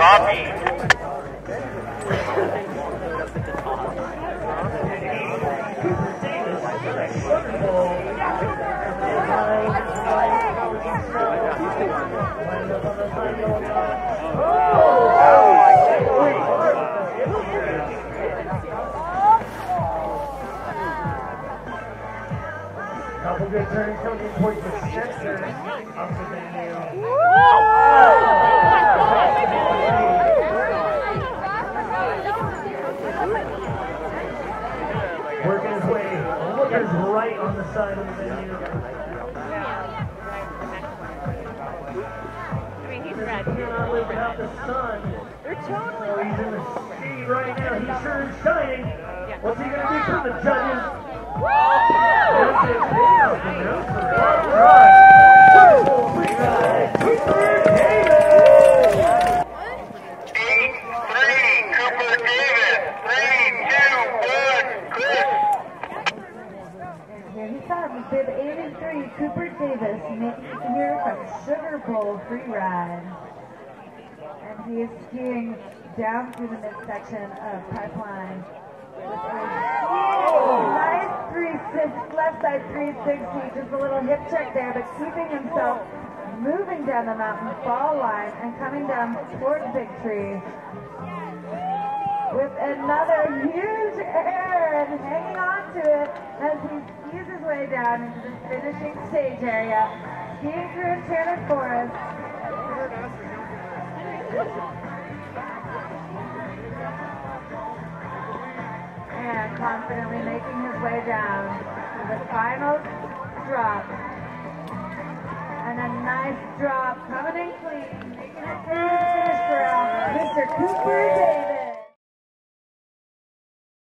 Robbie. good turns, 20 points of six of the venue. Is right on the side of the venue. I mean, he's red. Cannot live without the sun. They're totally So he's in the shade right now. He sure is shining. What's he gonna do for the judges? This is his announcer. All right. Sugar Bowl free ride. Cooper Davis. Eight, three, Cooper Davis. Three, two, one, Chris. Here he comes, bib 83, Cooper Davis, here from Sugar Bowl Free Ride. And he is skiing down through the midsection of Pipeline with a nice 360, left side 360, just a little hip check there, but keeping himself moving down the mountain fall line and coming down toward Big Tree with another huge air and hanging on to it as he skis his way down into the finishing stage area. Skiing through Enchanted Forest. And confidently making his way down to the final drop. And a nice drop coming in clean, making it through the finish ground. Mr. Cooper Davis.